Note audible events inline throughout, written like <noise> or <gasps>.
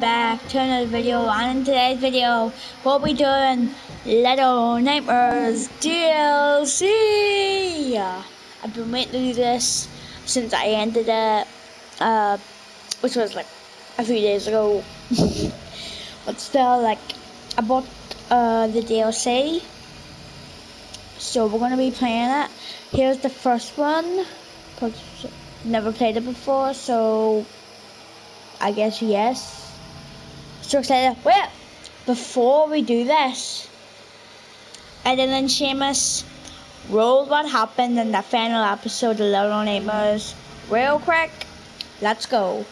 back to another video and in today's video we'll be doing? Little Nightmares DLC I've been waiting to do this since I ended it uh, which was like a few days ago. <laughs> But still like I bought uh, the DLC so we're gonna be playing it. Here's the first one because never played it before so I guess yes so excited. Wait, before we do this, Eden and Seamus roll what happened in the final episode of Little Nightmares real quick. Let's go.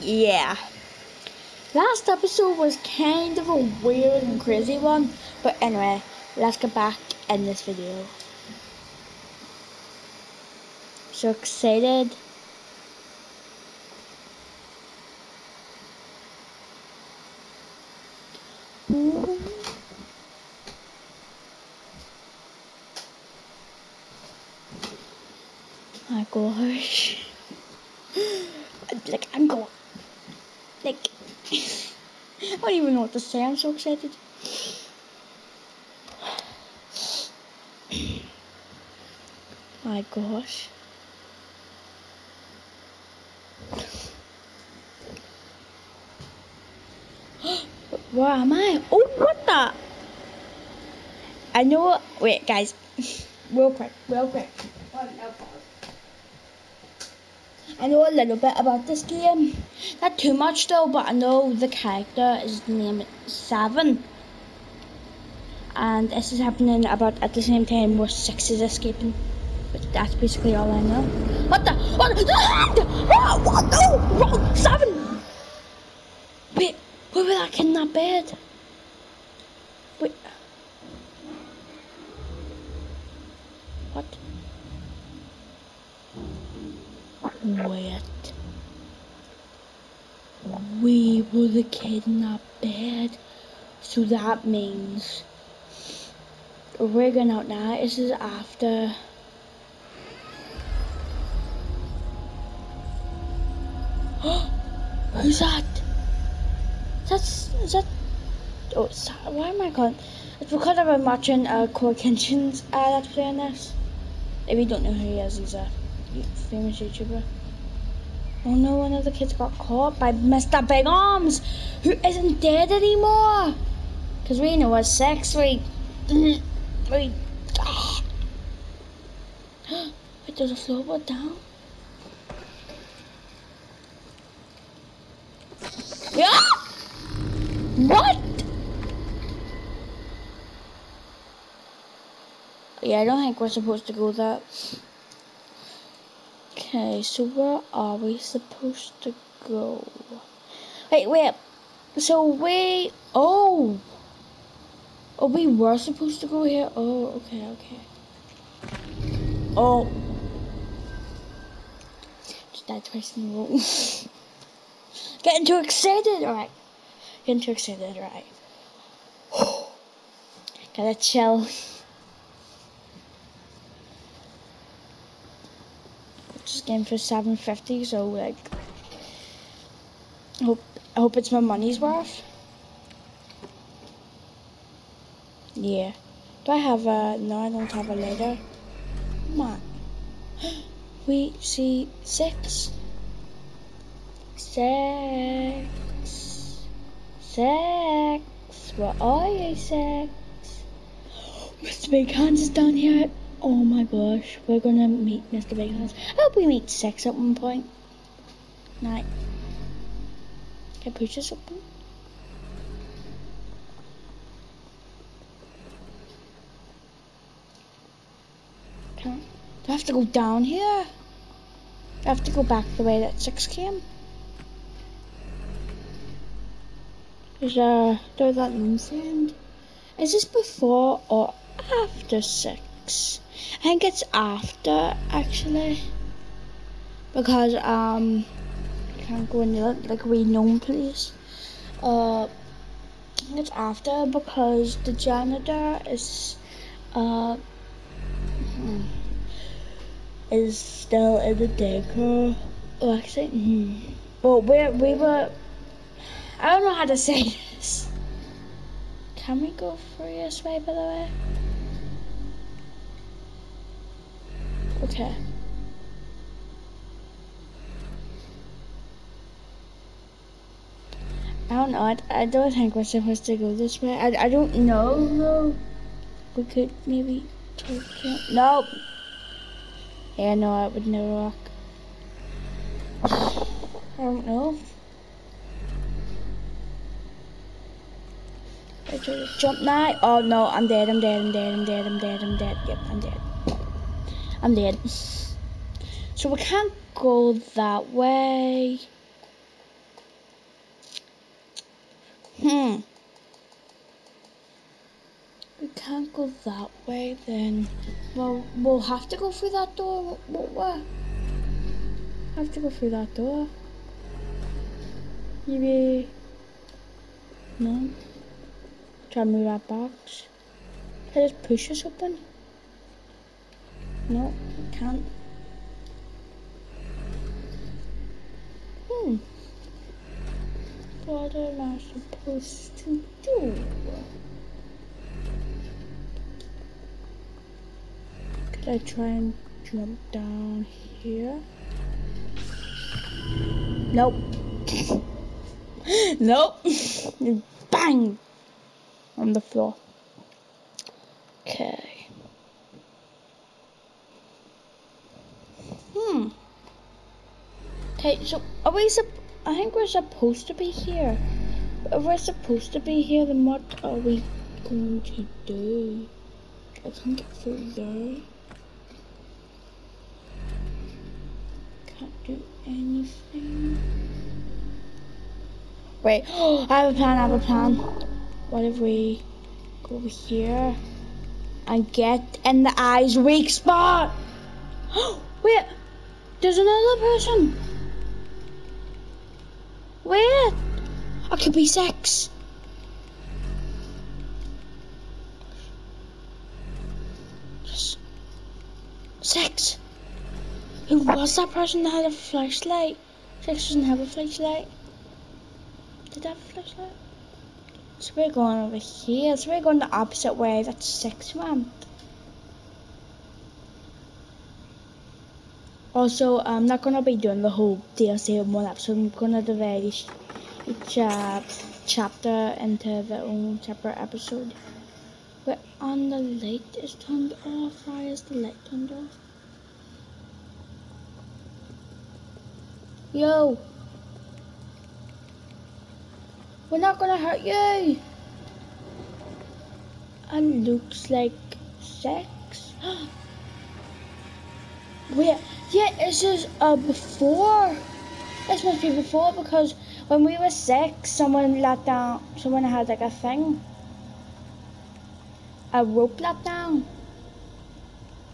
Yeah. Last episode was kind of a weird and crazy one, but anyway, let's get back in this video. So excited. My gosh. <gasps> like, I'm going. Like, <laughs> I don't even know what to say. I'm so excited. <sighs> my gosh. Where am I? Oh, what the? I know. Wait, guys. real quick, real quick. I know a little bit about this game. Not too much though, but I know the character is named Seven. And this is happening about at the same time where Six is escaping. But that's basically all I know. What the? What the? <laughs> What? No! Wrong! Seven! Wait, where was that kid in that bed? Wait. What? Wait. We were the kid in that bed. So that means we're going out now. This is after. <gasps> Who's that? That's is that. Oh, why am I calling? It's because I've been watching uh, CoryxKenshin's uh, Let's this. If you don't know who he is, he's a famous YouTuber. Oh no, one of the kids got caught by Mr. Big Arms, who isn't dead anymore. Because we know what sex we. <clears throat> we. <gasps> Wait, there's a floorboard down. Yeah! What? Yeah, I don't think we're supposed to go that. Okay, so where are we supposed to go? Wait, wait. So we... Oh! Oh, we were supposed to go here? Oh, okay, okay. Oh. Just died twice in a row. Getting too excited! Alright. Getting too excited, right. <gasps> Gotta chill. Just game for 750 so like I hope I hope it's my money's worth. Yeah. Do I have a no I don't have a letter. Come on. <gasps> We see six. Six. Six. Where are you, Six? Mr. Big Hands is down here. Oh my gosh, we're gonna meet Mr. Big Hands. I hope we meet Six at one point. Night. Can I push this open? Can I, do I have to go down here? I have to go back the way that Six came? Is uh, there that friend? Is this before or after Six? I think it's after actually because um can't go in there like a wee known place. Uh, it's after because the janitor is uh is still in the daycare Oh, actually, hmm. Well, we we were. I don't know how to say this. Can we go through this way, by the way? Okay. I don't know. I, I don't think we're supposed to go this way. I, I don't know though. We could maybe take it. Nope. Yeah, no, I would never walk. <sighs> I don't know. I try to jump now. Oh no, I'm dead, I'm dead, I'm dead, I'm dead, I'm dead, I'm dead. Yep, I'm dead. I'm dead. So we can't go that way. Hmm. We can't go that way then. Well, we'll have to go through that door. What? What? Have to go through that door. Maybe. No. Try move that box. Can I just push this open? No, can't. Hmm. What am I supposed to do? Could I try and jump down here? Nope. <laughs> nope. <laughs> Bang! On the floor. Okay. Hmm. Okay, so are we sup- I think we're supposed to be here. If we're supposed to be here, then what are we going to do? I can't get through there. Can't do anything. Wait, <gasps> I have a plan, I have a plan. What if we go here and get in the eyes weak spot? <gasps> Wait, there's another person. Wait, I could be Six. Just Six. Who was that person that had a flashlight? Six doesn't have a flashlight. Did that have a flashlight? So we're going over here. So we're going the opposite way That's six went. Also, I'm not gonna be doing the whole DLC in one episode. I'm gonna divide each, each uh, chapter into their own separate episode. But on the light is turned off. Why is the light turned off? Yo, we're not gonna hurt you. And looks like Six. <gasps> Wait, yeah, this is uh before. This must be before because when we were six, someone let down. Someone had like a thing, a rope let down,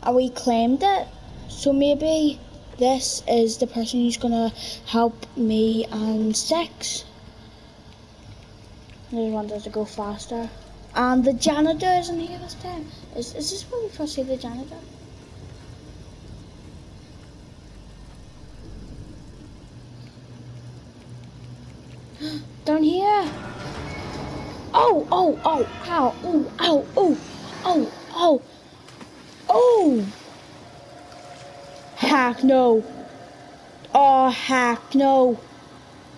and we claimed it. So maybe this is the person who's gonna help me and six. Just wanted to go faster. And the janitor isn't here this time. Is, is this when we first see the janitor? <gasps> Down here. Oh, oh, oh, ow, oh, ow, oh, oh, oh, oh. Heck no. Oh, heck no.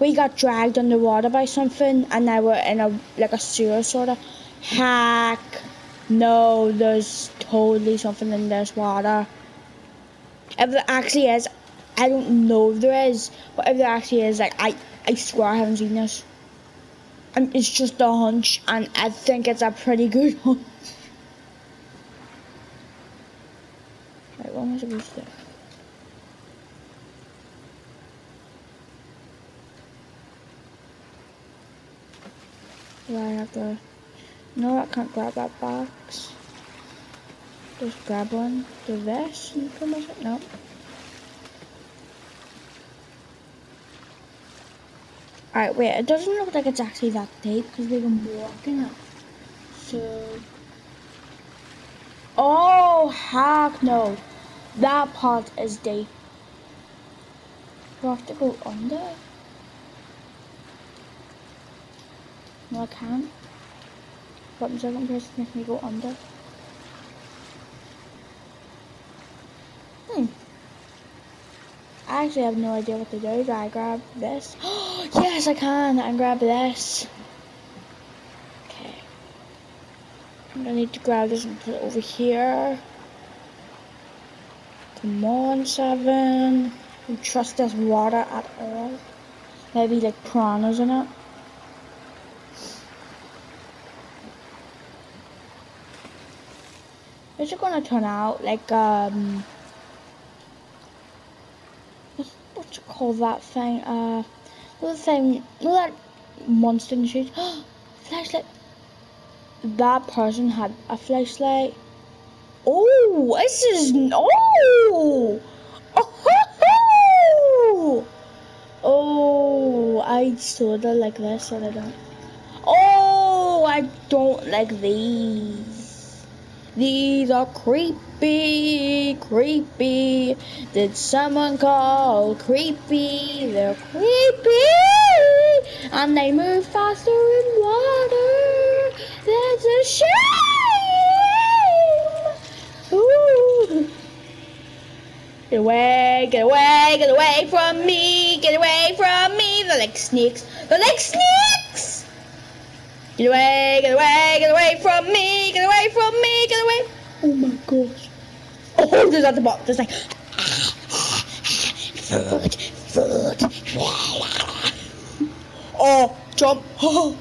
We got dragged underwater by something and now we're in a, like a sewer sort of. Heck no, there's totally something in this water. If there actually is, I don't know if there is, but if there actually is, like, I, I swear I haven't seen this. And it's just a hunch, and I think it's a pretty good <laughs> hunch. Right, what am I supposed to do? Do I have to... No, I can't grab that box. Just grab one. The vest and put my... No. Alright, wait, it doesn't look like it's actually that deep because we've been walking it. So... Oh, heck no. That part is deep. I have to go under? No, I can't. Button second person makes me go under. Hmm. I actually have no idea what to do. Do I grab this? <gasps> yes, I can. I can grab this. Okay. I'm gonna need to grab this and put it over here. Come on, seven. Don't trust this water at all. Maybe like piranhas in it. Is it gonna turn out like um what's what you call that thing? Uh the thing know that monster in the street? <gasps> flashlight that person had a flashlight. Oh this is oh oh <laughs> oh I sorta like this and I don't Oh I don't like these these are creepy, creepy. Did someone call creepy? They're creepy. And they move faster in water. That's a shame. Get away, get away, get away from me, get away from me. They're like snakes. They're like snakes. Get away, get away, get away from me, get away from me, get away. Oh my gosh. Oh, there's at the bottom. There's like food, food. Oh, jump. Oh. <gasps>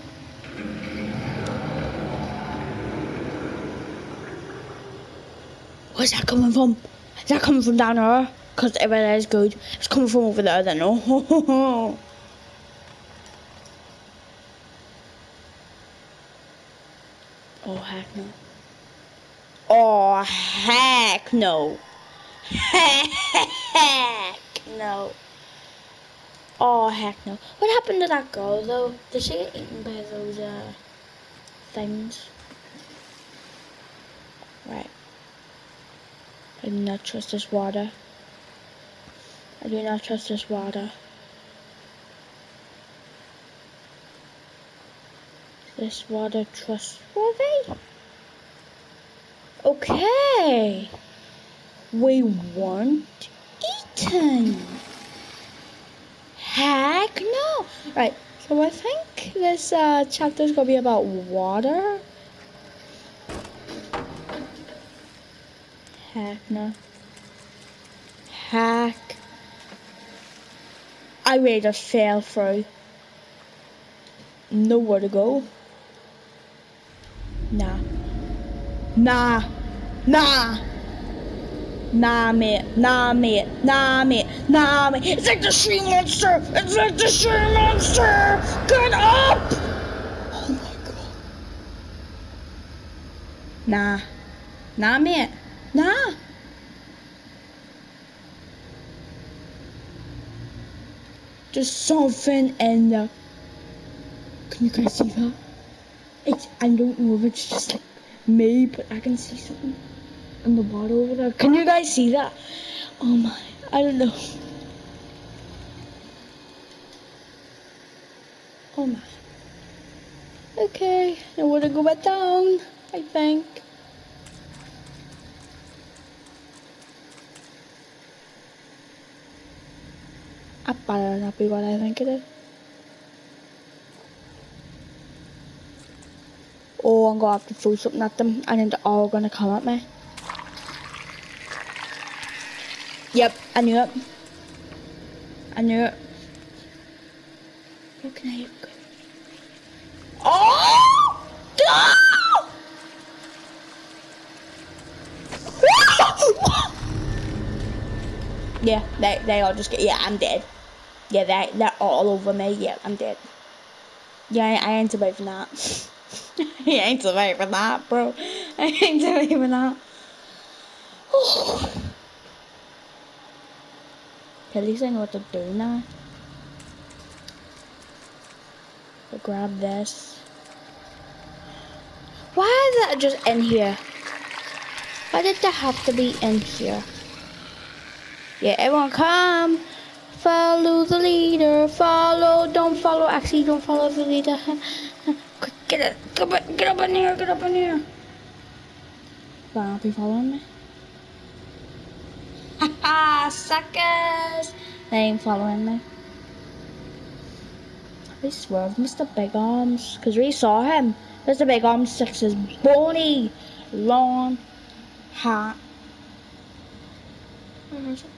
Where's that coming from? Is that coming from down there? Because it is good, it's coming from over there then. Oh, <laughs> heck no. Oh, heck no. Heck no. Oh, heck no. What happened to that girl, though? Did she get eaten by those, uh, things? Right. I do not trust this water. I do not trust this water. this water trustworthy? Okay. We weren't eaten. Heck no. Right, so I think this uh, chapter is going to be about water. Heck no. Heck. I really just fell through. Nowhere to go. Nah. Nah. Nah. Nah, mate. Nah, mate. Nah, mate. Nah, mate. It's like the sea monster. It's like the sea monster. Get up. Oh my god. Nah. Nah, mate. Nah. Just something in the. Can you guys see that? It's, I don't know if it's just like me, but I can see something in the water over there. Can you guys see that? Oh my, I don't know. Oh my. Okay, I want to go back down, I think. I better not be what I think it is. Oh, I'm gonna have to throw something at them and then they're all gonna come at me. Yep, I knew it. I knew it. Can I look? Oh! <laughs> Yeah, they they all just get yeah, I'm dead. Yeah, they they're all over me. Yeah, I'm dead. Yeah, I, I ain't surviving that. <laughs> he ain't surviving that, bro. I ain't <laughs> surviving that. <sighs> Oh. At least I know what to do now. So grab this. Why is that just in here? Why did that have to be in here? Yeah, everyone come. Follow the leader. Follow. Don't follow. Actually, don't follow the leader. Quick, <laughs> get it. Get up, in here. Get up in here. Will be following me? Haha, <laughs> suckers! They ain't following me. We swerved Mr. Big Arms, because we saw him. Mr. Big Arms his bony, long hat. I heard something.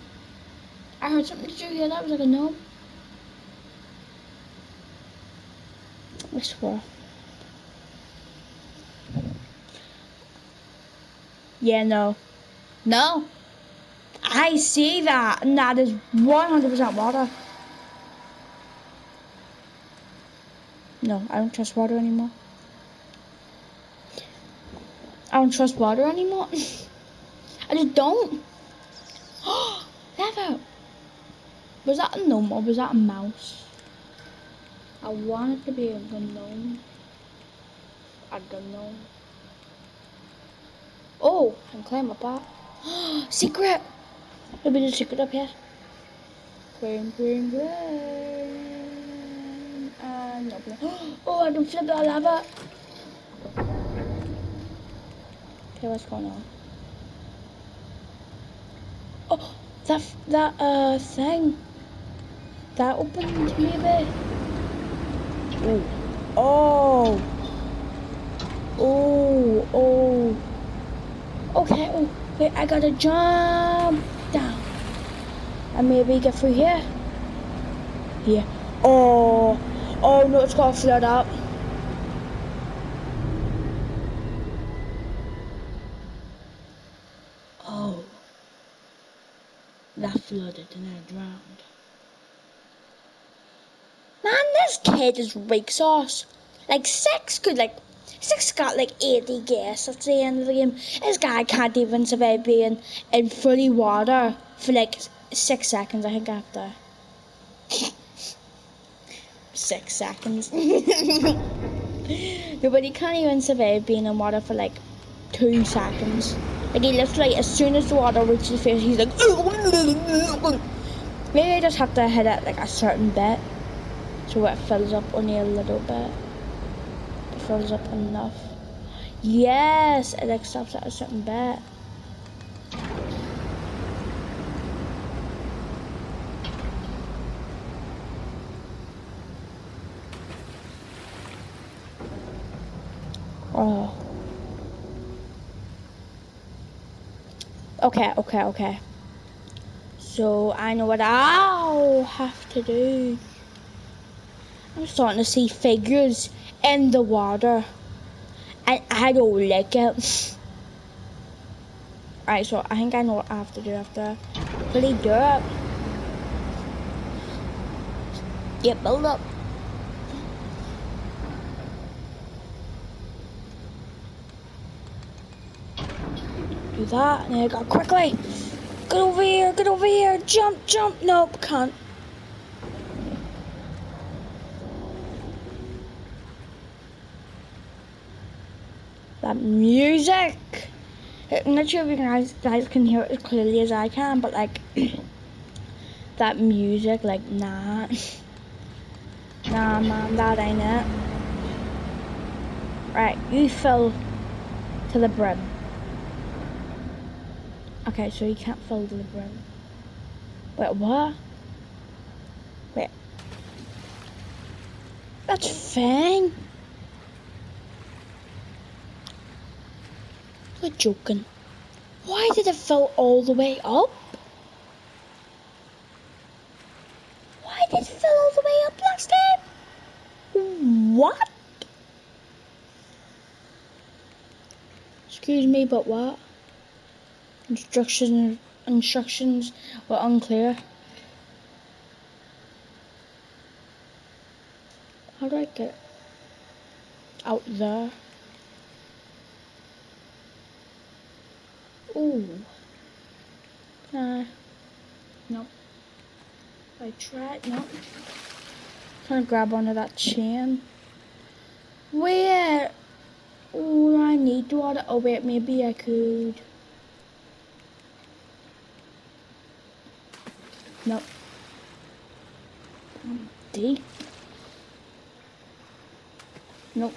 I heard something. Did you hear that? It was like a gnome. I swear. Yeah, no. No. I see that, and that is 100% water. No, I don't trust water anymore. I don't trust water anymore. <laughs> I just don't. <gasps> Never. Was that a gnome or was that a mouse? I wanted to be a gnome. I don't know. Oh, I can climb up that. <gasps> secret! There'll be a secret up here. Green, green, green. And no, Oh, I can flip the lava. Okay, what's going on? Oh, that, that, uh, thing. That opened maybe? Oh. Oh. Oh, oh. Okay, oh, wait, I gotta jump. And maybe get through here. Here. Oh, oh no, it's got to flood up. Oh. That flooded and I drowned. Man, this kid is weak sauce. Like, six could, like, Six got like 80 gas at the end of the game. This guy can't even survive being in fully water for like six seconds, I think, after. six seconds. <laughs> Nobody can't even survive being in water for like two seconds. Like he literally, as soon as the water reaches his face, he's like. Maybe I just have to hit it like a certain bit, so it fills up only a little bit fills up enough. Yes, it like stops at a certain bit. Oh. Okay, okay, okay. So I know what I'll have to do. I'm starting to see figures in the water. And I don't like it. Alright, so I think I know what I have to do after. Really do it. Get build up. Do that, I go quickly. Get over here, get over here, jump, jump. Nope, can't. that music. I'm not sure if you guys, guys can hear it as clearly as I can, but like <clears throat> that music, like nah, <laughs> nah, man, that ain't it. Right, you fill to the brim. Okay, so you can't to the brim. Wait, what? Wait. That's Fang. You're joking. Why did it fall all the way up? Why did it fall all the way up last time? What? Excuse me, but what? Instructions instructions were unclear. How do I get out there? Ooh. Uh, nope. I tried, nope. Trying to grab onto that chain. Where? Oh, I need water. Oh, wait, maybe I could. Nope. D. Nope.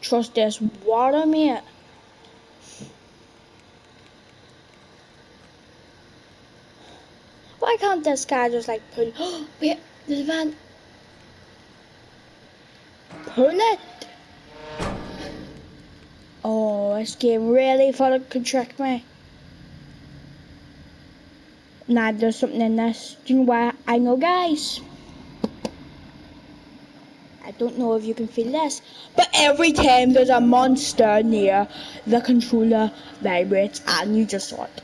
Trust this water, mate. Why can't this guy just like pull? <gasps> Oh, Wait, there's a van. Pull it. Oh, this game really could trick me. Nah, there's something in this. Do you know what? I know, guys. I don't know if you can feel this, but every time there's a monster near, the controller vibrates and you just saw it.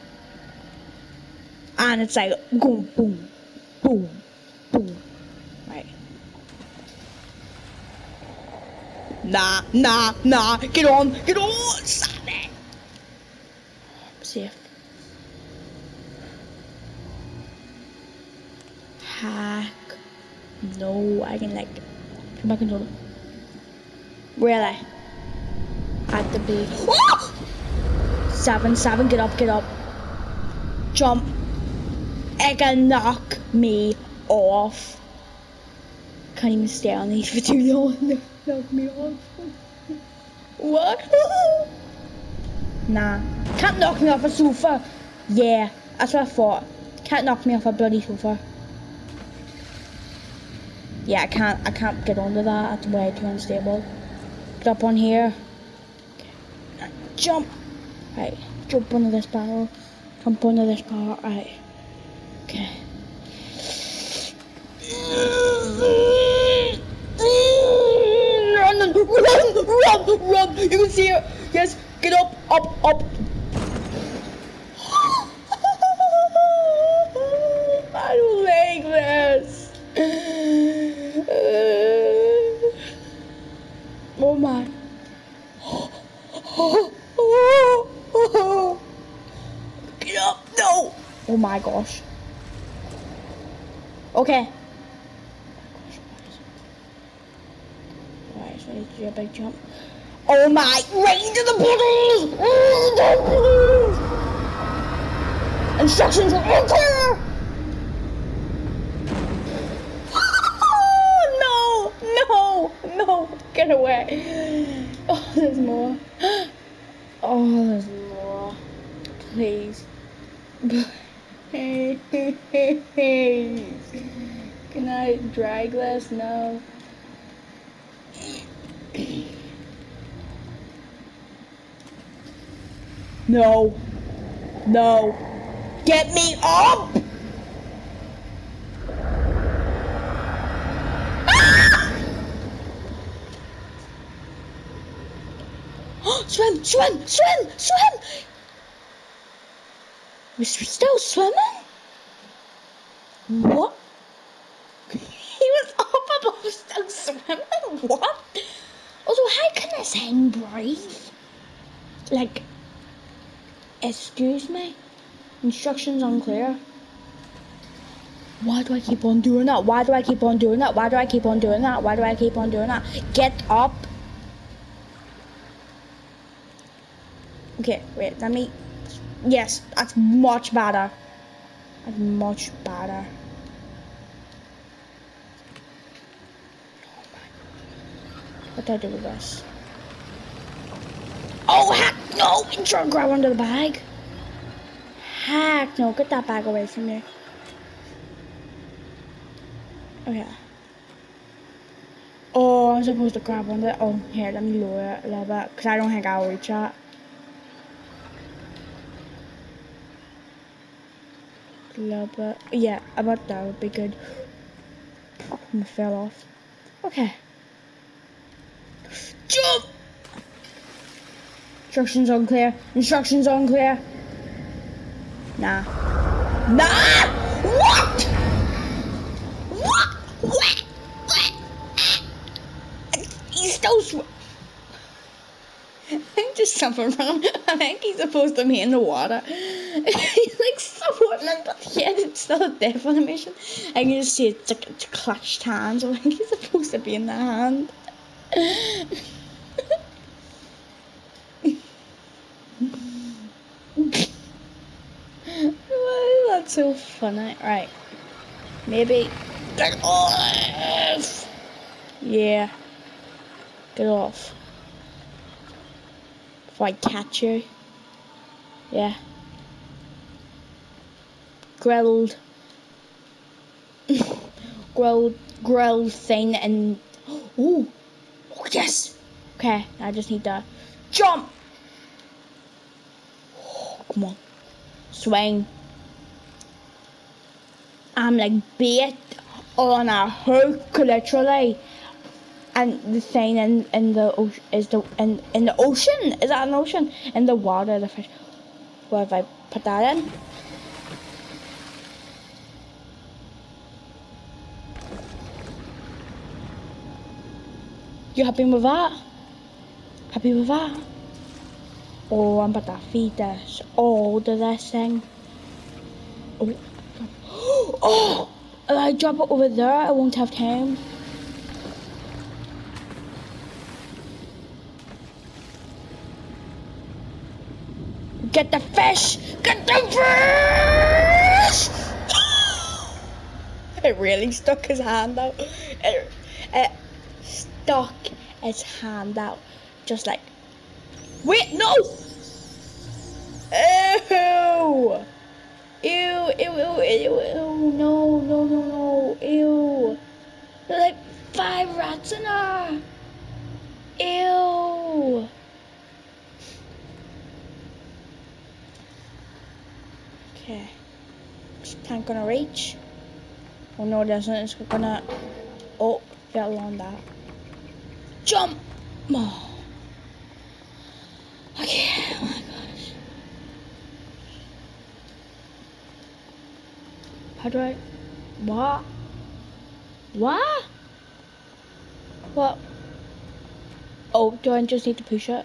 And it's like boom, boom, boom, boom. Right. Nah, nah, nah. Get on, get on, Sunday. I'm safe. Hack. No, I can like Come back controller. Really? At the big. <gasps> Seven, seven, get up, get up. Jump. It can knock me off. Can't even stay on these for too long. Knock me off. what? <laughs> nah. Can't knock me off a sofa. Yeah, that's what I thought. Can't knock me off a bloody sofa. Yeah, I can't I can't get onto that. It's way too unstable. Get up on here. Jump. Right. Jump onto this barrel. Jump onto this part. Right. Okay. <laughs> Run, run, run! You can see it. Yes, get up, up, up. I don't like this. Oh my. <gasps> Get up! No! Oh my gosh. Okay. Alright, so I need to do a big jump. Oh my! Right into the puddles! Instructions are all clear! Oh, no no get away. Oh, there's more. Oh, there's more. Please. <laughs> Please. Can I drag this? No. No. No. Get me up! Ah! <gasps> swim, swim, swim, swim! We're still swimming? What? he was up above still swimming? What? Also, how can this thing breathe? Like, excuse me? Instructions unclear. Why do I keep on doing that? Why do I keep on doing that? Why do I keep on doing that? Why do I keep on doing that? Get up. Okay, wait, let me... Yes, that's much better. That's much better. What do I do with this? Oh, heck no! To grab under the bag. Heck no, get that bag away from me. Okay. Oh, I'm supposed to grab under. Oh, here, let me lower it a little bit, because I don't think I'll reach that. bit. Yeah, about that would be good. I'ma fell off. Okay. Jump! Instructions unclear. Instructions unclear. Nah. Nah! What? What? What? What? He's still <laughs> I think there's something wrong. I think he's supposed to be in the water. <laughs> he's like supporting him, but yeah, it's still a death animation. I can just see it's like it's clutched hands. <laughs> I think he's supposed to be in the hand. That's so funny. Right. Maybe. Get off! Yeah. Get off. If I catch you. Yeah. Grilled. <laughs> grilled, grilled thing and. <gasps> Ooh! Oh, yes! Okay, I just need to jump! Oh, <gasps> come on. Swing. I'm like bait on a hook, literally. And the thing in, in the ocean is the in, in the ocean. Is that an ocean? In the water, the fish. Where have I put that in? You happy with that? Happy with that? Oh, I'm about to feed this all to this thing. Oh. <gasps> Oh! If I drop it over there, I won't have time. Get the fish! Get the fish! <gasps> it really stuck his hand out. It, it stuck his hand out. Just like, wait, no! There. Ew. Okay. Is tank gonna reach? Oh no, it doesn't. It's gonna. Oh, fell on that. Jump! Oh. Okay. Oh my gosh. How do I... What? What? What? Oh, do I just need to push it?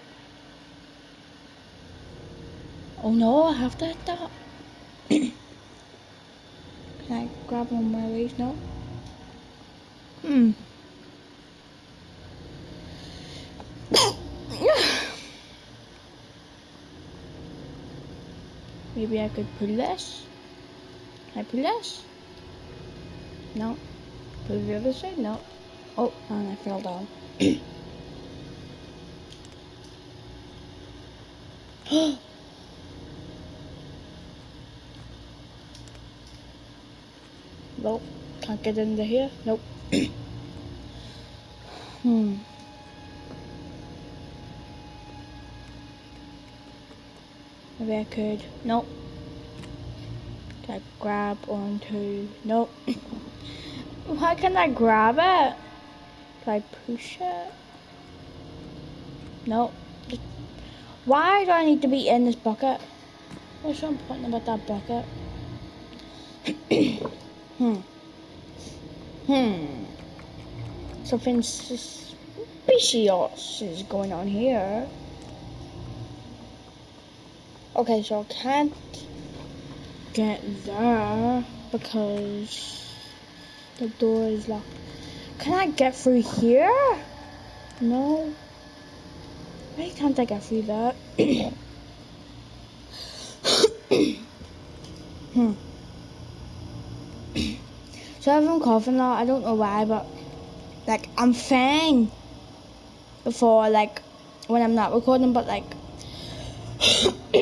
Oh no, I have to hit that. <clears throat> Can I grab one more of? No? Hmm. <coughs> Maybe I could pull this. Can I pull this? No. Pull the other side? No. Oh, and I fell down. <gasps> nope. Can't get into here. Nope. <clears throat> hmm. Maybe I could. Nope. Can I grab onto... Nope. <laughs> How can't I grab it? Do I push it? Nope. Why do I need to be in this bucket? What's so important about that bucket? <clears throat> hmm. Hmm. Something suspicious is going on here. Okay, so I can't get there because the door is locked. Can I get through here? No. Why can't I get through <coughs> that? hmm. So I've been coughing now. I don't know why, but like I'm fine before like when I'm not recording, but like <coughs>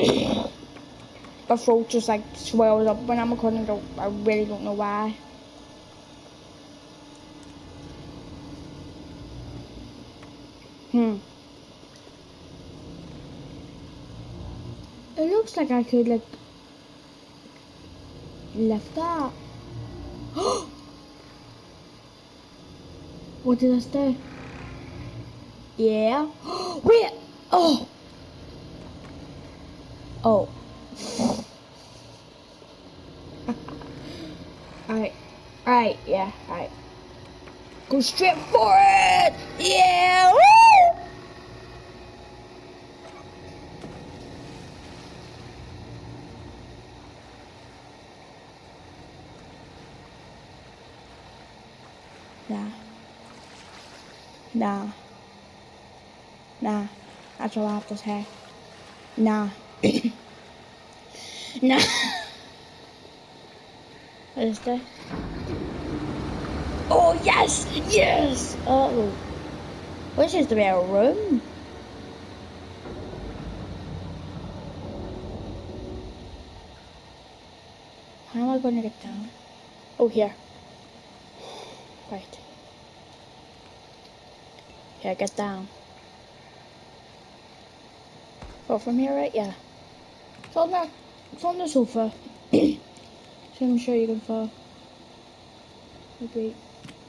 my throat just like swells up when I'm recording. I, I really don't know why. Hmm. It looks like I could like left that. <gasps> what did I say? Yeah. <gasps> Wait. Oh. Oh. <laughs> alright. Alright, yeah, alright. Go straight for it! Yeah! Woo! Nah. Nah. Nah. That's all I have to say. Nah. <coughs> nah. Is there? Oh yes! Yes! Oh. Which is the real room? How am I going to get down? Oh, here. Right. Here, get down. Oh, from here, right? Yeah. It's on that. It's on the sofa. <clears throat> so I'm sure you can fall. Wait.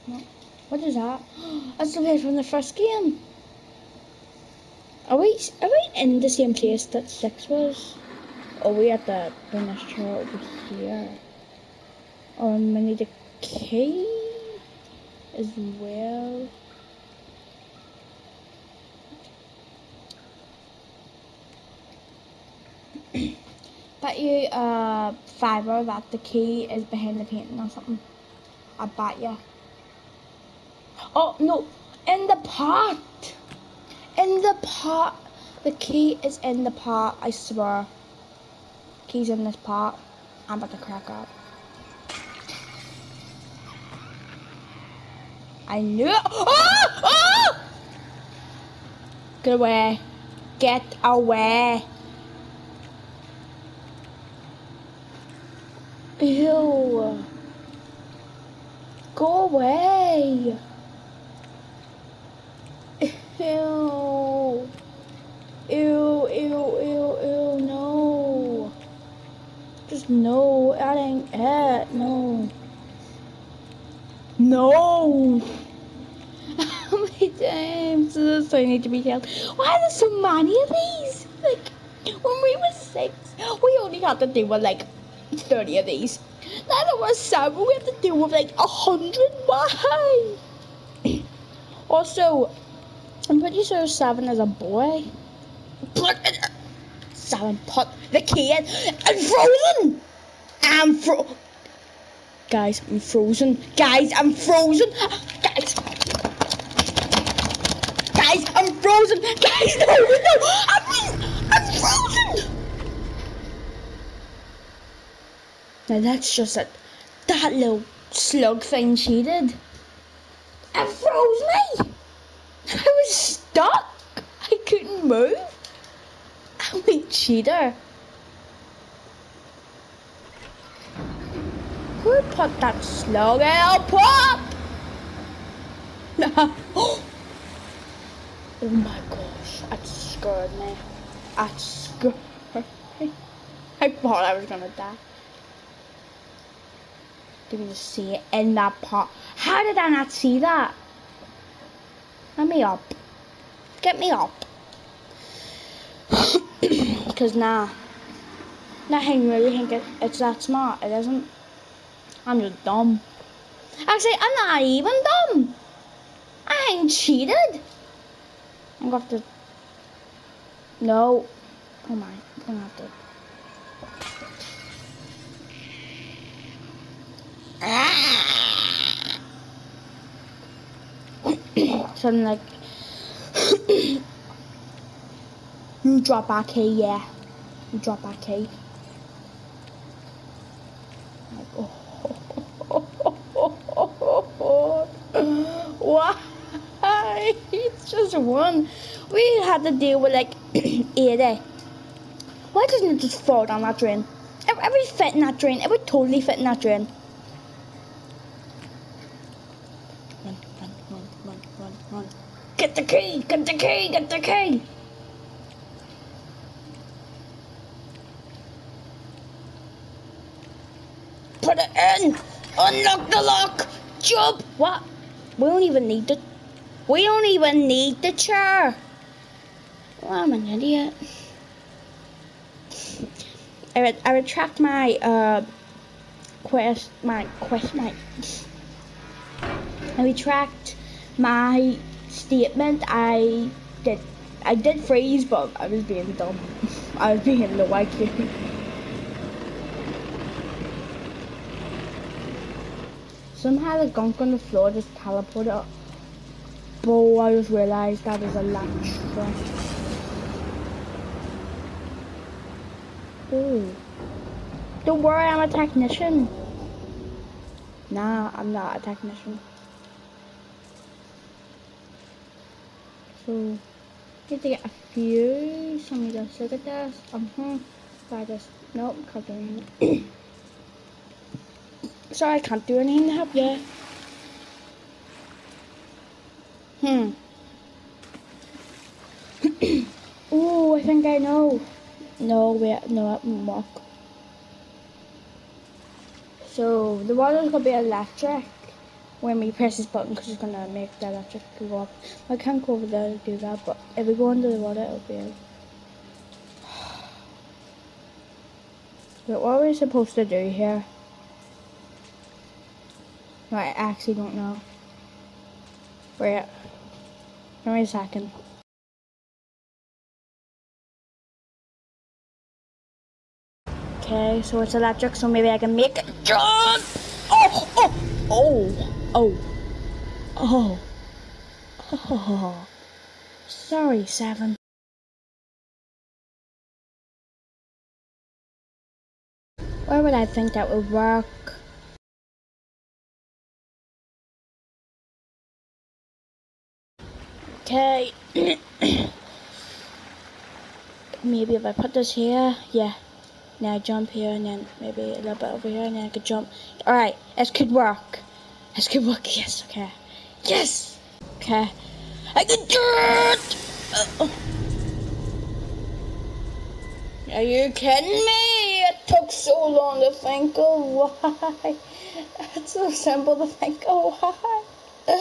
What is that? <gasps> That's the place from the first game. Are we, are we in the same place that Six was? Or are we at the bonus chart over here? Um, I need a key as well. <clears throat> bet you uh fiver that the key is behind the painting or something. I bet you. Oh no, in the pot. In the pot. The key is in the pot, I swear. Key's in this pot. I'm about to crack up. I knew it. Oh! Oh! Get away. Get away. Ew. Go away. Ew. Ew, ew, ew, ew, no. Just no, that ain't no. No! How many times does I need to be killed? Why are there so many of these? Like, when we were six, we only had to deal with like 30 of these. Now that we're seven, we have to deal with like a hundred. Why? <laughs> also, I'm pretty sure seven is a boy. Put seven, put the kid and frozen. I'm fro. Guys, I'm frozen. Guys, I'm frozen. Guys. Guys, I'm frozen. Guys, no, no, I'm, I'm frozen. Now that's just a, that little slug thing she did. It froze me. Eh? Stuck. I couldn't move. I'm a cheater. Who put that slug a pop? <gasps> oh my gosh, that scared me. That scared me. I thought I was gonna die. Didn't just see it in that pot. How did I not see that? Let me up. Get me up. <coughs> Because nah. Nothing really think it, it's that smart. It isn't. I'm just dumb. Actually, I'm not even dumb. I ain't cheated. I'm gonna have to. No. Oh my. I'm gonna have to. <coughs> Something like. You drop our key, yeah. You drop our key. Why? It's just one. We had to deal with like <clears throat> 80. Why doesn't it just fall down that drain? It would fit in that drain. It would totally fit in that drain. Run, run, run, run, run, run. Get the key! Get the key! Get the key! Put it in! Unlock the lock! Jump! What? We don't even need the... We don't even need the chair! Oh, I'm an idiot. I, re I retract my, uh, quest, my quest, my... I retract my statement. I did, I did freeze, but I was being dumb. <laughs> I was being low IQ. Somehow the gunk on the floor just teleported up. Oh, I just realised that is a latch. Ooh. Don't worry, I'm a technician. Nah, I'm not a technician. So, need to get a few. Somebody just look at this. Um, hmm. I just, nope, can't do anything. Sorry, I can't do anything to help you. Hmm. <coughs> oh, I think I know. No, wait, no, it won't. So, the water's gonna be electric when we press this button because it's gonna make the electric go up. I can't go over there to do that, but if we go under the water, it'll be. <sighs> But what are we supposed to do here? No, I actually don't know. Wait. Give me a second. Okay, so it's electric, so maybe I can make it jump! Oh! Oh! Oh! Oh! Oh! Oh! Sorry, Seven. Where would I think that would work? Okay. <coughs> maybe if I put this here, yeah. Now jump here and then maybe a little bit over here and then I could jump. Alright, this could work. Could work, yes, okay. Yes! Okay. I can do it! Uh, are you kidding me? It took so long to think of why. <laughs> It's so simple to think of why. Uh,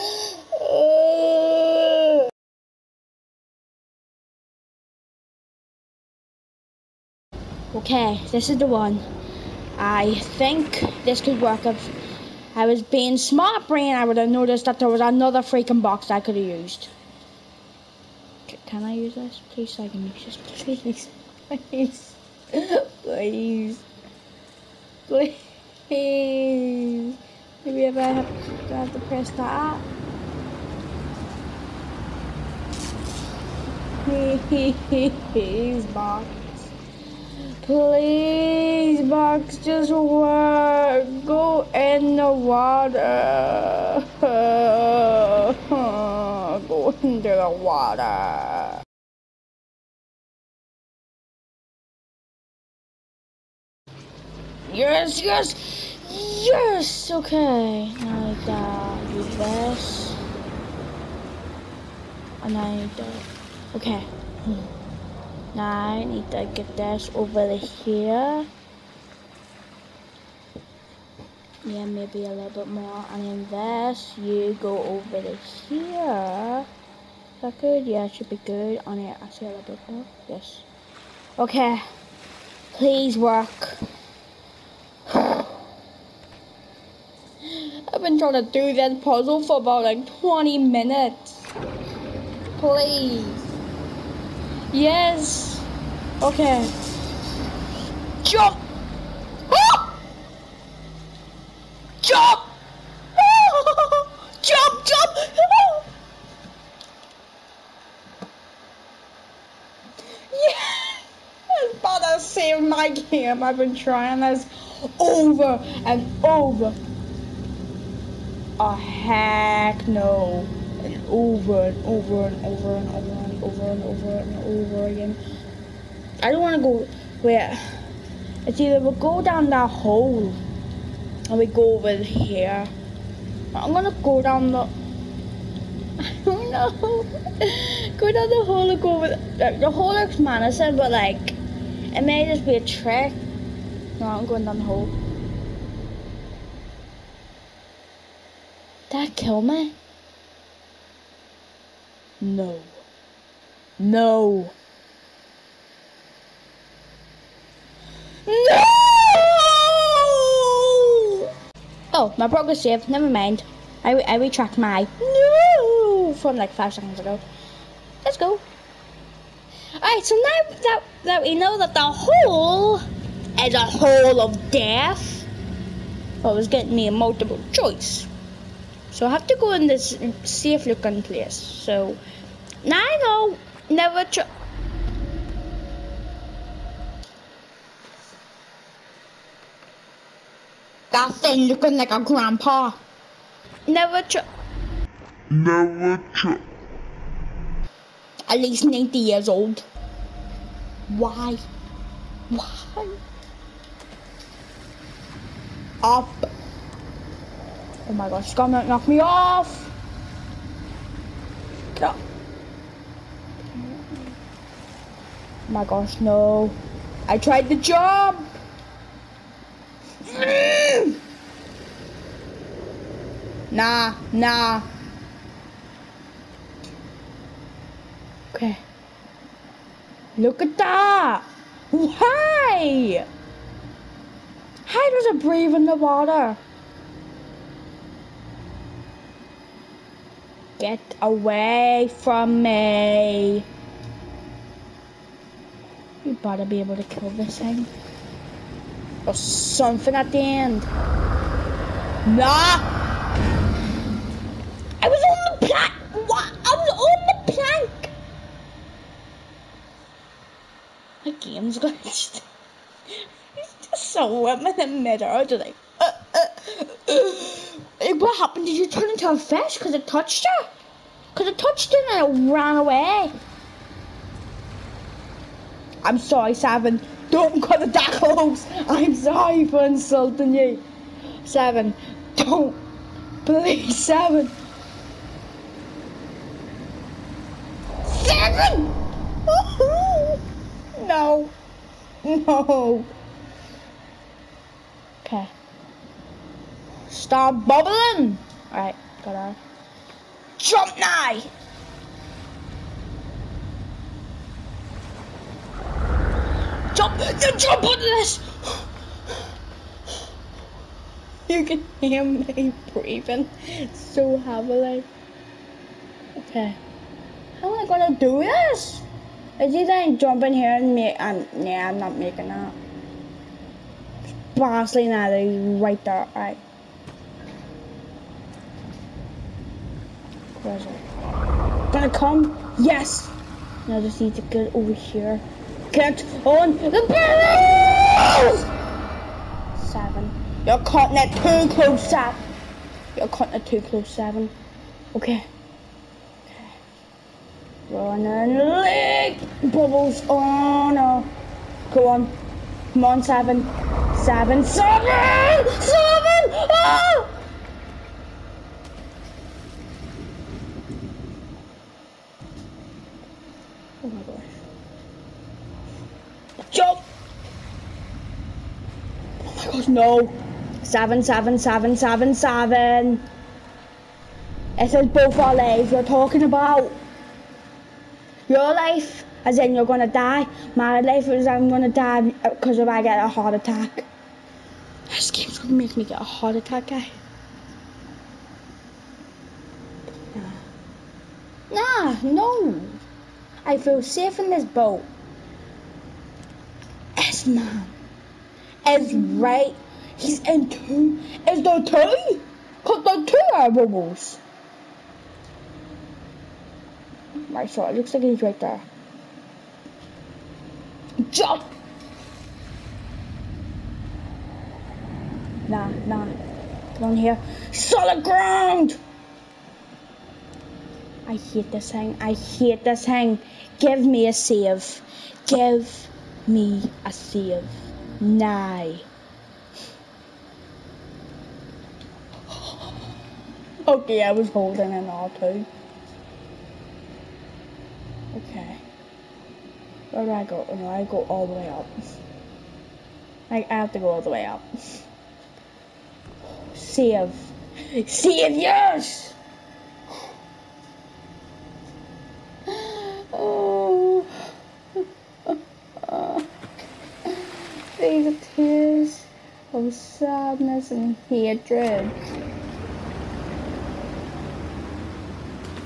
<sighs> Okay, this is the one. I think this could work if I was being smart brain I would have noticed that there was another freaking box I could have used. Can I use this? Please I can use this. Please. Please. Please. Please. Maybe if I have to, have to press that. Please, box. Please, box, just work. Go in the water. <laughs> Go into the water. Yes, yes, yes. Okay, now I gotta do this. And I do. Okay. Hmm. Now I need to get this over here. Yeah, maybe a little bit more. And then this, you go over to here. Is that good? Yeah, it should be good. On it, I see a little bit more. Yes. Okay. Please work. <sighs> I've been trying to do this puzzle for about like 20 minutes. Please. Yes. Okay. Jump. Ah! Jump. Ah! <laughs> Jump, jump. Ah! Yeah. About to save my game. I've been trying this over and over. Oh, heck no. Over and over and over and over and over and over and over again. I don't want to go where it's either we go down that hole and we go over here. I'm gonna go down the <laughs> I don't know. <laughs> go down the hole and go over the, the hole looks menacing but like it may just be a trick. No, I'm going down the hole. That kill me? No. No. No! Oh, my progress saved. Never mind. I, I retract my no from like five seconds ago. Let's go. Alright, so now that, that we know that the hole is a hole of death, well, it was getting me a multiple choice. So I have to go in this safe looking place. So now I know Never try. That thing looking like a grandpa. Never try. Never try. At least 90 years old. Why? Why? Up. Oh my gosh, it's gonna knock me off. Get up. Oh my gosh, no. I tried the jump. <sighs> Nah, nah. Okay. Look at that. Why? How does it breathe in the water? Get away from me. You better be able to kill this thing. Or something at the end. Nah! I was on the plank! What? I was on the plank! My game's glitched. <laughs> He's just swimming in midair, just like, uh, uh, uh. What happened? Did you turn into a fish? Because it touched you? Because it touched you and it ran away. I'm sorry, Seven. Don't cut the close. I'm sorry for insulting you. Seven. Don't. Please, Seven. Seven! <laughs> no. No. Okay. Stop bubbling. Alright, got out. Jump now! Jump! You jump on this! You can hear me breathing so heavily. Okay. How am I gonna do this? Is either I jump in here and make um yeah, I'm not making that. Bosley now right there. Alright. Where is it? Gonna come? Yes! Now just need to get over here. Get on the barrels! Seven. You're cutting it too close, Seven. You're cutting it too close, Seven. Okay. Okay. Running leg. Bubbles. Oh no. Go on. Come on, Seven. Seven. Seven! Seven! Oh my gosh. Jump! Oh my gosh, no. Seven, seven, seven, seven, seven. It says both our lives we're talking about. Your life, as in you're gonna die. My life is I'm gonna die because if I get a heart attack. This game's gonna make me get a heart attack, guy. Nah. Nah, no. I feel safe in this boat. S man is right. He's in two. Is there two? Cause there two air bubbles. Right, so it looks like he's right there. Jump! Nah, nah. Come on here. Solid ground! I hate this thing. I hate this thing. Give me a save. Give me a save. Now. Okay, I was holding an R2. Okay. Where do I go? No, I go all the way up. I, I have to go all the way up. Save. Save, yes! Oh. These are tears of sadness and hatred.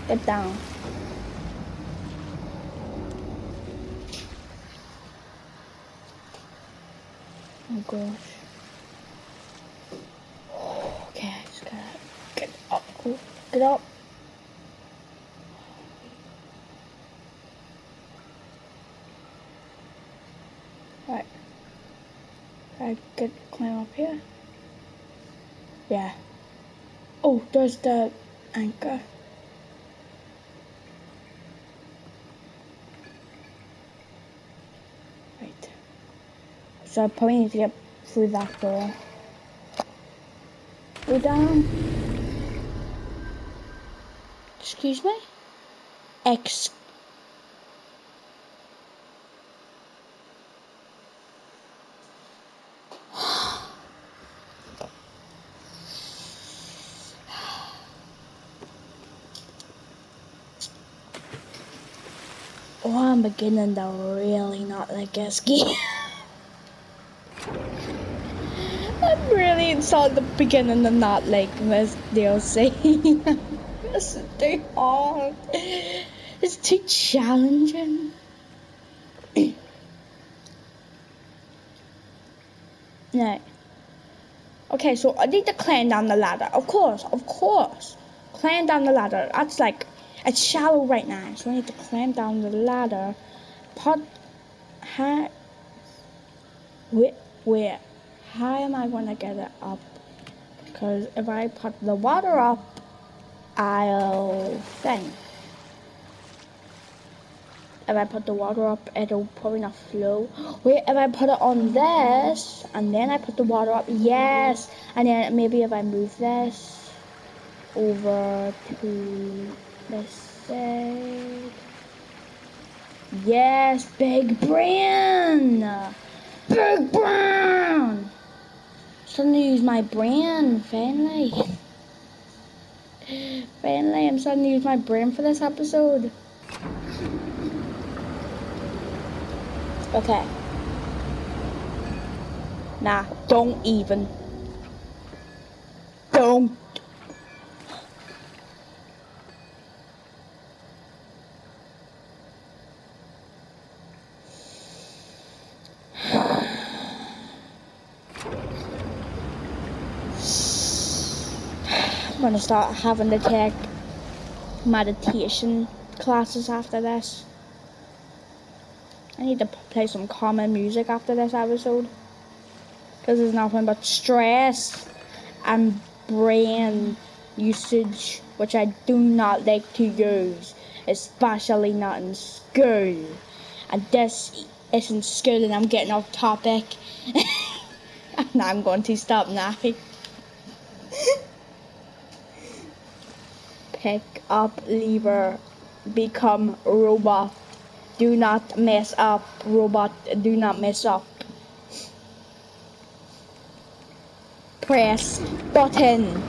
Get down. Oh gosh. Okay, I just gotta get up. Get up. Right. I get climb up here. Yeah. Oh, there's the anchor. Right. So I probably need to get through that door. Go down. Excuse me? Ex <sighs> Oh, I'm beginning to really not like this game. <laughs> Inside the beginning and not like this DLC. is too hard. It's too challenging. <clears throat> no. Okay, so I need to climb down the ladder. Of course, of course. Climb down the ladder. That's like it's shallow right now, so I need to climb down the ladder. Put how where where how am I gonna get it up? Because if I put the water up, I'll thing. If I put the water up, it'll probably not flow. <gasps> Wait, if I put it on this, and then I put the water up, yes. And then maybe if I move this over to this side. Yes, big brain! Big brain! I'm starting to use my brain, finally. Finally, I'm starting to use my brain for this episode. Okay. Nah, don't even. Don't. I'm gonna start having to take meditation classes after this. I need to play some calming music after this episode. Because there's nothing but stress and brain usage, which I do not like to use, especially not in school. And this isn't school, and I'm getting off topic. <laughs> and I'm going to stop now. Pick up lever, become robot. Do not mess up, robot. Do not mess up. Press button.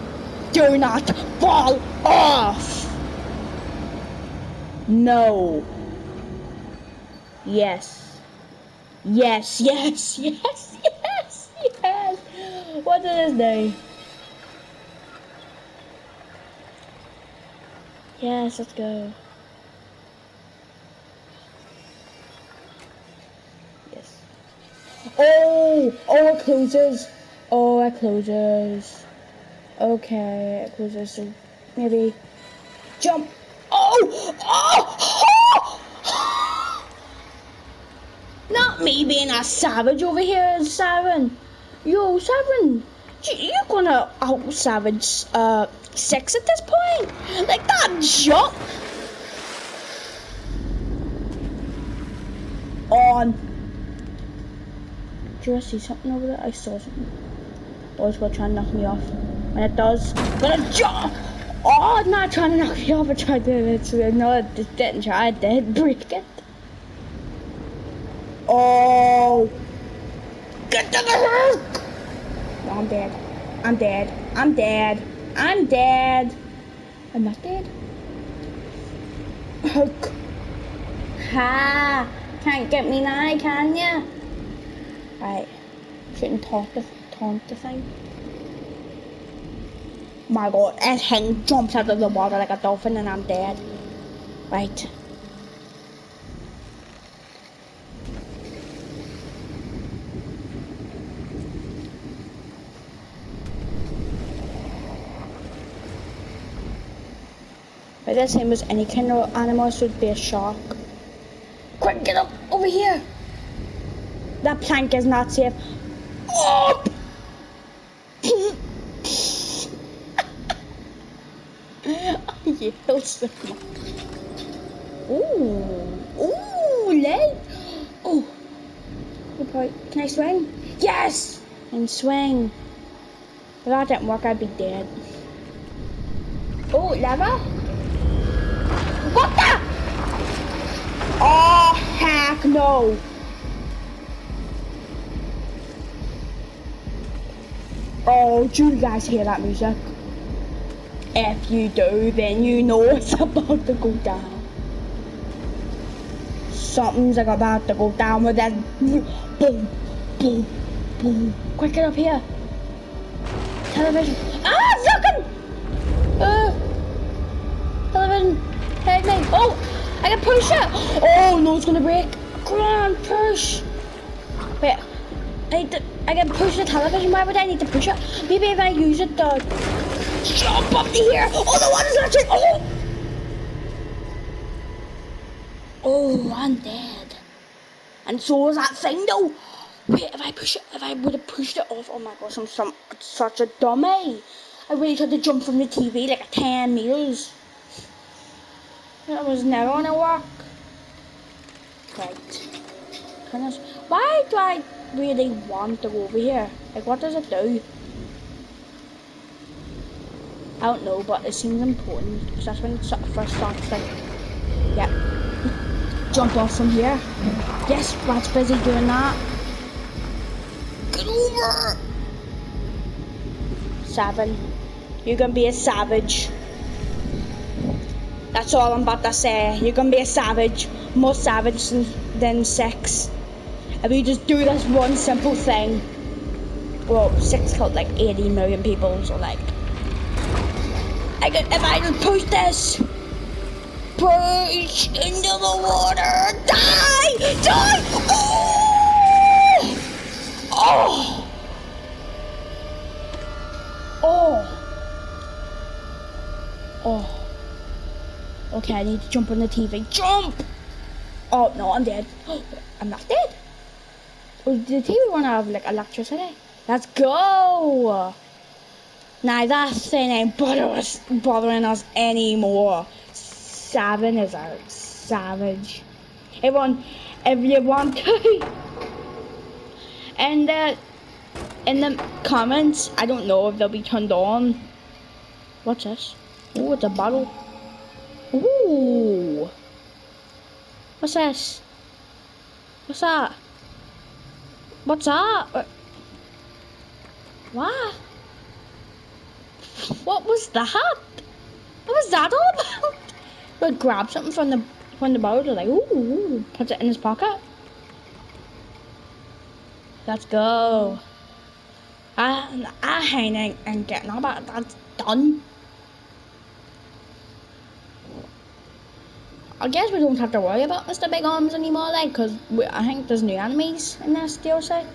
Do not fall off. No. Yes. Yes, yes, <laughs> yes, yes, yes. What is this do? Yes, let's go. Yes. Oh! Oh, it closes. Oh, it closes. Okay, it closes. So maybe jump. Oh! Oh! <gasps> Not me being a savage over here, Seven. Yo, Seven. You're gonna out savage uh six at this point? Like that jump. On. Do you see something over there? I saw something. It's gonna try and knock me off. When it does, I'm gonna jump. Oh, it's not trying to knock me off. I tried to. It's, no, didn't try. It did break it. Oh. Get to the hook. I'm dead. I'm dead. I'm dead. I'm dead. I'm not dead. Hook. Ha! Can't get me now, can ya? Right. Shouldn't talk the taunt the thing. My god, that thing jumps out of the water like a dolphin and I'm dead. Right. By this he means any kind of animals would be a shark. Quick, get up over here! That plank is not safe. Up! <laughs> I yelled so Ooh, ooh, leg. Oh, probably, can I swing? Yes! And swing. If that didn't work, I'd be dead. Oh, lever. What the? Oh, heck no. Oh, do you guys hear that music? If you do, then you know <laughs> it's about to go down. Something's like about to go down with that boom, boom, boom. Quick, get up here. Television. Ah, fucking! Uh, television. Head me. Oh, I can push it. Oh no, it's gonna break. Come on, push. Wait, I need to. I can push the television. Why would I need to push it? Maybe if I use it to jump up to here. Oh, the water's actually. Oh. Oh, I'm dead. And so was that thing though. Wait, if I push it, if I would have pushed it off, oh my gosh, I'm some, such a dummy. I really tried to jump from the TV like 10 meters. That was never gonna work. Right. Goodness. Why do I really want to go over here? Like, what does it do? I don't know, but it seems important because that's when it sort of first starts. Like, yeah, <laughs> jump off from here. Yes, Rat's busy doing that. Get over. Seven. You're gonna be a savage. That's all I'm about to say. You're gonna be a savage. More savage than, than six. If you just do this one simple thing. Well, six killed like 80 million people, so like. I could, if I just push this. Push into the water. Die! Die! Oh! Oh! Oh! Oh. Okay, I need to jump on the TV. Jump! Oh, no, I'm dead. <gasps> I'm not dead. Oh, the TV run out of like electricity? Let's go! Now that thing ain't bother us, bothering us anymore. Seven is a savage. Everyone, if you want to, and uh, in the comments, I don't know if they'll be turned on. What's this? Oh, it's a bottle. Ooh. What's this? What's that? What's that? Uh, what? What was that? What was that all about? <laughs> Would grab something from the from the boat, like ooh, ooh, puts it in his pocket. Let's go. I I ain't and getting all about that's done. I guess we don't have to worry about Mr. Big Arms anymore, like, because I think there's new enemies in this DLC.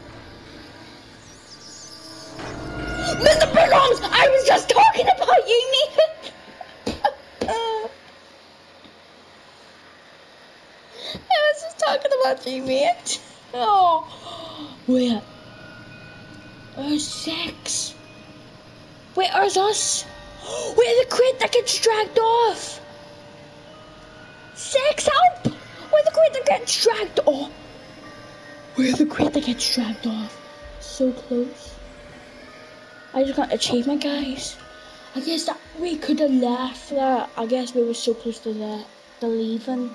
Mr. Big Arms, I was just talking about you, Nathan. I was just talking about you, mate. Oh, wait. There's six. Wait, there's us. Wait, the crate that gets dragged off. Six, help! Where the crate that gets dragged off? Where the crate that gets dragged off? So close. I just got achievement, guys. I guess that we could have left that. I guess we were so close to the, the leaving.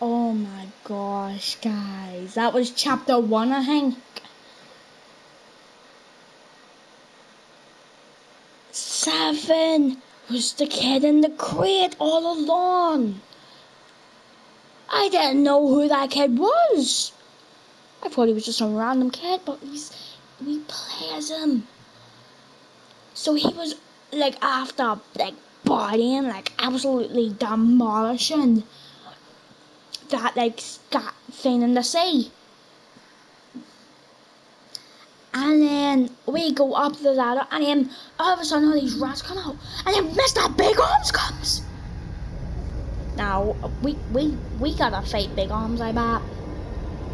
Oh my gosh, guys. That was chapter one, I think. Seven was the kid in the crate all along. I didn't know who that kid was. I thought he was just some random kid, but he's we play as him. So he was like after like bodying, like absolutely demolishing that like scat thing in the sea. And then we go up the ladder, and then all of a sudden all these rats come out, and then Mr. Big Arms comes. Now we we we gotta fight Big Arms, I bet.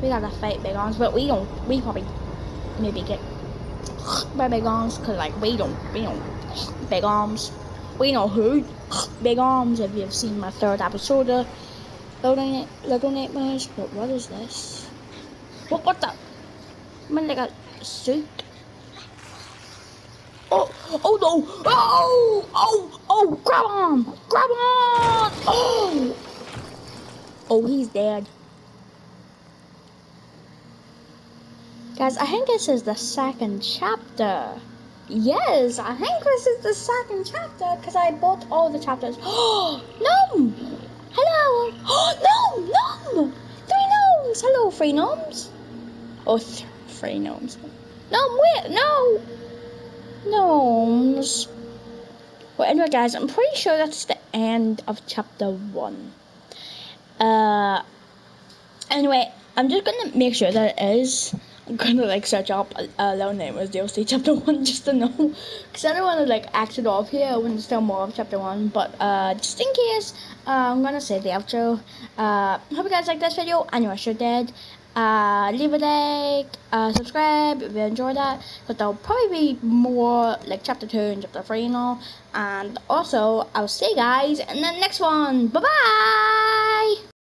We gotta fight Big Arms, but we don't. We probably maybe get <sighs> by Big Arms, cause like we don't we don't <sniffs> Big Arms. We know who. <sniffs> Big arms. If you've seen my third episode of Little, Nightmares. But what is this? What? What the? I mean, like suit. Oh! Oh no! Oh! Oh! Oh! Grab him! Grab him! Oh! Oh, he's dead. Guys, I think this is the second chapter. Yes, I think this is the second chapter because I bought all the chapters. Oh, <gasps> no! Hello! Oh, <gasps> no! No! Three gnomes! Hello, three gnomes. Oh, th three gnomes. No, wait, no! Gnomes. Well, anyway, guys, I'm pretty sure that's the end of chapter one. Uh, anyway, I'm just gonna make sure that it is. I'm gonna like search up uh, Little Nightmares DLC chapter <laughs> one just to know, cause I don't want to like act it off here when there's still more of chapter one. But uh, just in case, uh, I'm gonna say the outro. Uh, hope you guys like this video. I know I sure did. Uh, leave a like, uh, subscribe if you enjoy that, because there'll probably be more like chapter two and chapter three and all. And also, I'll see you guys in the next one. Bye bye.